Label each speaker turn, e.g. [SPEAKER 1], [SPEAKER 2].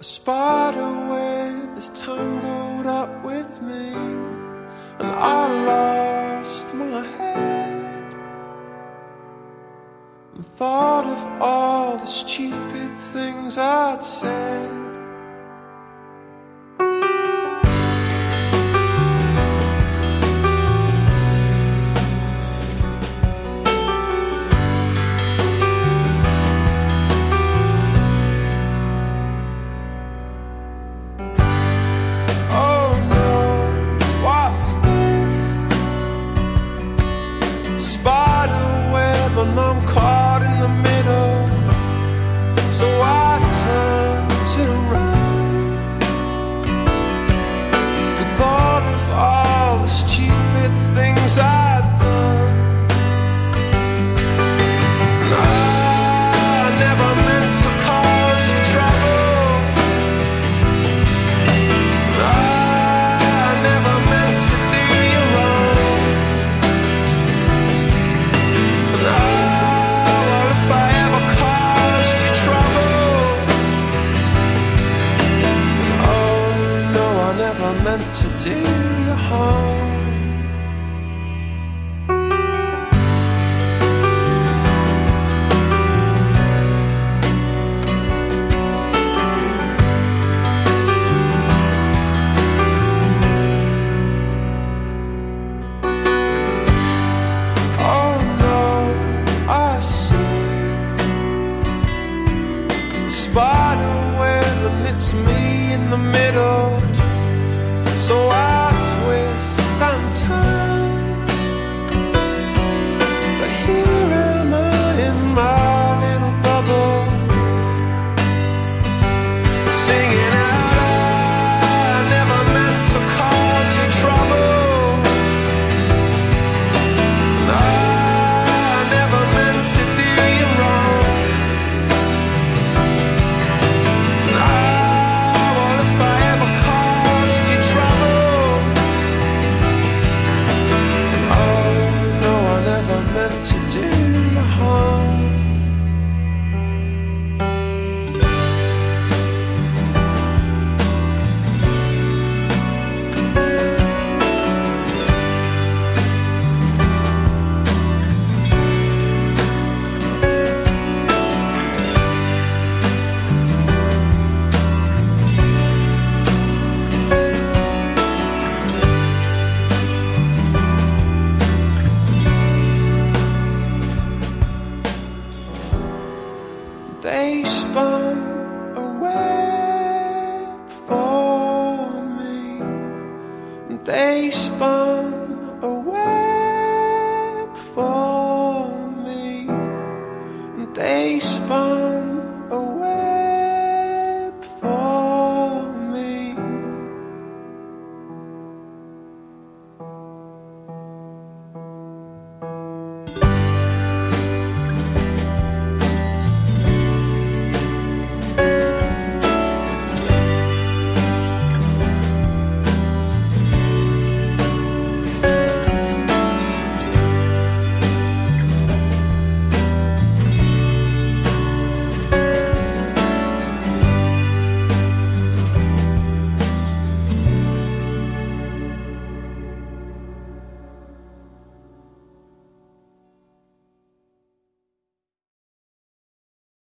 [SPEAKER 1] A spider web is tangled up with me. Oh. meant to do you harm. Oh, spider web and it's me in the middle so I spun